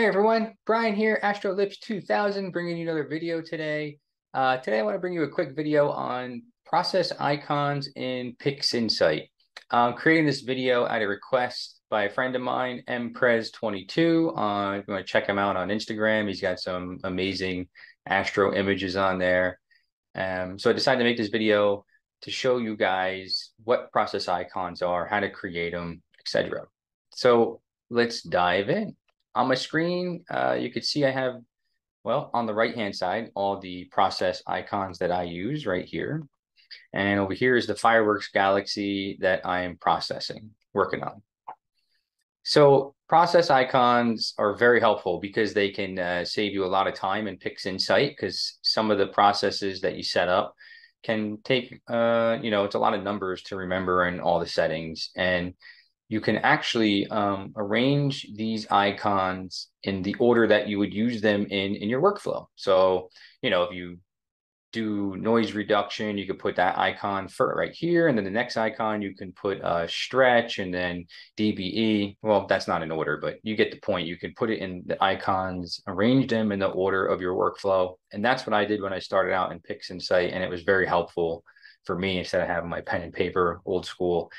Hey everyone, Brian here, AstroLips 2000, bringing you another video today. Uh, today I want to bring you a quick video on process icons in PixInsight. I'm creating this video at a request by a friend of mine, mprez22. Uh, if you want to check him out on Instagram, he's got some amazing astro images on there. Um, so I decided to make this video to show you guys what process icons are, how to create them, etc. So let's dive in on my screen, uh, you can see I have, well, on the right-hand side, all the process icons that I use right here. And over here is the Fireworks Galaxy that I am processing, working on. So process icons are very helpful because they can uh, save you a lot of time and picks in PixInsight because some of the processes that you set up can take, uh, you know, it's a lot of numbers to remember and all the settings. And you can actually um, arrange these icons in the order that you would use them in in your workflow. So, you know, if you do noise reduction, you could put that icon for right here, and then the next icon you can put a stretch and then DBE. Well, that's not in order, but you get the point. You can put it in the icons, arrange them in the order of your workflow, and that's what I did when I started out in PixInsight, and it was very helpful for me instead of having my pen and paper, old school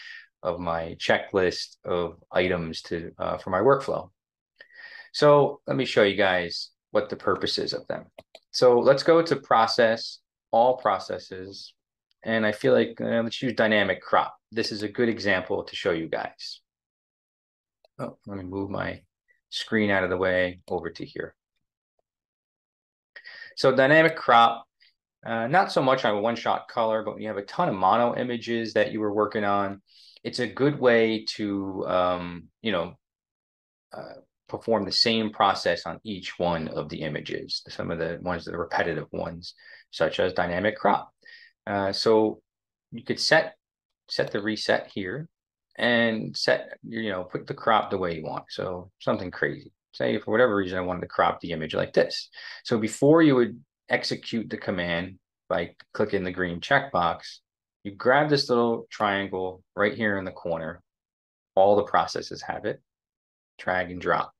of my checklist of items to uh, for my workflow. So let me show you guys what the purpose is of them. So let's go to process, all processes. And I feel like uh, let's use dynamic crop. This is a good example to show you guys. Oh, let me move my screen out of the way over to here. So dynamic crop, uh, not so much on one-shot color, but you have a ton of mono images that you were working on, it's a good way to um, you know uh, perform the same process on each one of the images some of the ones the repetitive ones such as dynamic crop. Uh, so you could set set the reset here and set you know put the crop the way you want. So something crazy. Say for whatever reason i wanted to crop the image like this. So before you would execute the command by clicking the green checkbox you grab this little triangle right here in the corner. All the processes have it. Drag and drop.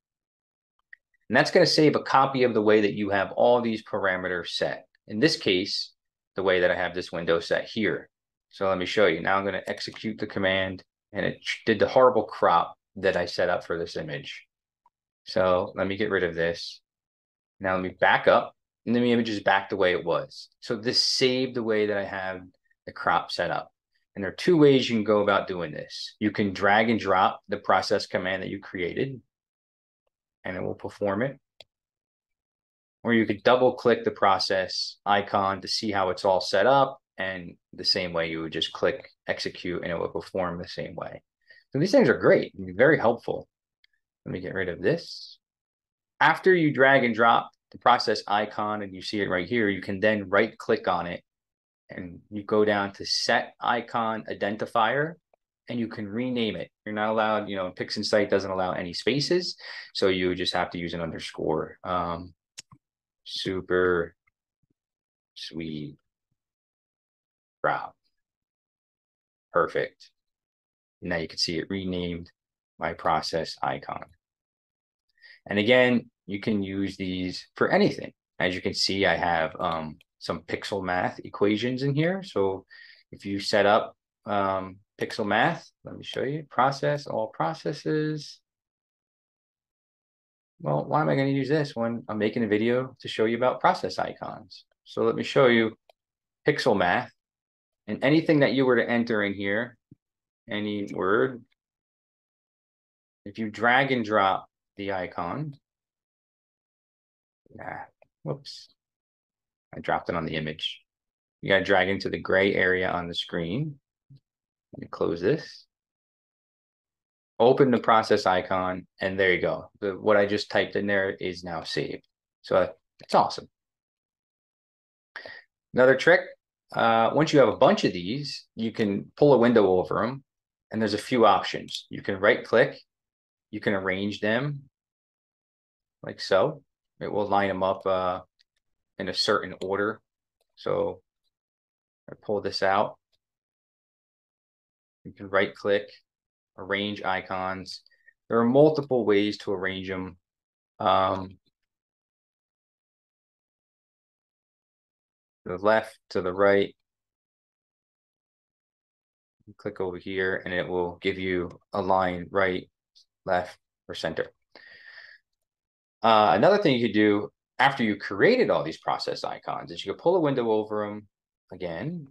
And that's going to save a copy of the way that you have all these parameters set. In this case, the way that I have this window set here. So let me show you. Now I'm going to execute the command and it did the horrible crop that I set up for this image. So let me get rid of this. Now let me back up and then the image is back the way it was. So this saved the way that I have the crop setup. And there are two ways you can go about doing this. You can drag and drop the process command that you created, and it will perform it. Or you could double click the process icon to see how it's all set up. And the same way you would just click execute and it will perform the same way. So these things are great, and very helpful. Let me get rid of this. After you drag and drop the process icon and you see it right here, you can then right click on it and you go down to set icon identifier and you can rename it. You're not allowed, you know, PixInsight doesn't allow any spaces. So you just have to use an underscore. Um, super sweet crop. Perfect. Now you can see it renamed my process icon. And again, you can use these for anything. As you can see, I have um, some pixel math equations in here. So if you set up um, pixel math, let me show you, process, all processes. Well, why am I going to use this when I'm making a video to show you about process icons? So let me show you pixel math and anything that you were to enter in here, any word, if you drag and drop the icon, yeah, whoops, I dropped it on the image. You got to drag into the gray area on the screen. Close this. Open the process icon, and there you go. The, what I just typed in there is now saved. So it's awesome. Another trick, uh, once you have a bunch of these, you can pull a window over them, and there's a few options. You can right click, you can arrange them like so. It will line them up uh, in a certain order. So I pull this out. You can right click, arrange icons. There are multiple ways to arrange them. Um, the left to the right. Click over here and it will give you a line right, left, or center. Uh, another thing you could do after you created all these process icons is you could pull a window over them again,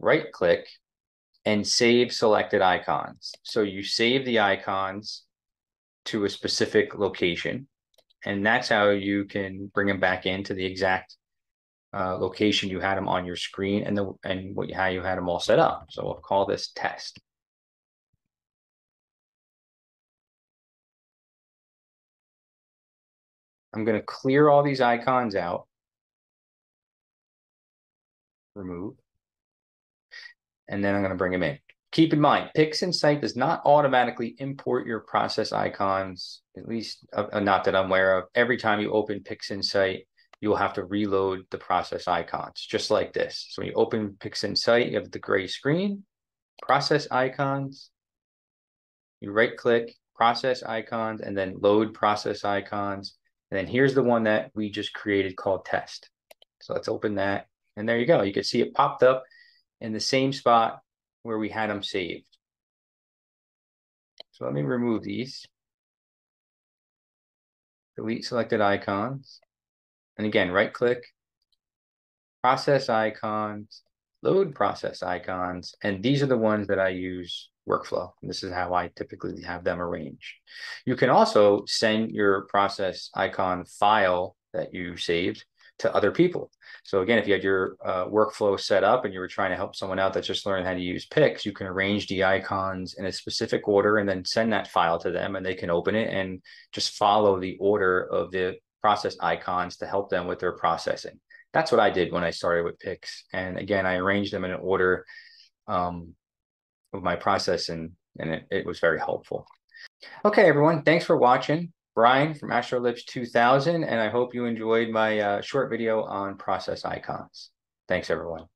right click, and save selected icons. So you save the icons to a specific location, and that's how you can bring them back into the exact uh, location you had them on your screen and the and what how you had them all set up. So we'll call this test. I'm going to clear all these icons out. Remove. And then I'm going to bring them in. Keep in mind, PixInsight does not automatically import your process icons, at least uh, uh not that I'm aware of. Every time you open PixInsight, you'll have to reload the process icons, just like this. So when you open PixInsight, you have the gray screen, process icons. You right click, process icons, and then load process icons. And then here's the one that we just created called test. So let's open that. And there you go. You can see it popped up in the same spot where we had them saved. So let me remove these. Delete selected icons. And again, right click, process icons, load process icons. And these are the ones that I use workflow. And this is how I typically have them arranged. You can also send your process icon file that you saved to other people. So again, if you had your uh, workflow set up and you were trying to help someone out that's just learning how to use Pix, you can arrange the icons in a specific order and then send that file to them and they can open it and just follow the order of the process icons to help them with their processing. That's what I did when I started with Pix. And again, I arranged them in an order um, of my process and, and it, it was very helpful. Okay, everyone, thanks for watching. Brian from AstroLips 2000, and I hope you enjoyed my uh, short video on process icons. Thanks, everyone.